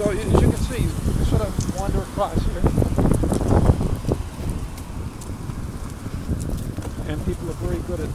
So as you can see, we sort of wander across here. And people are very good at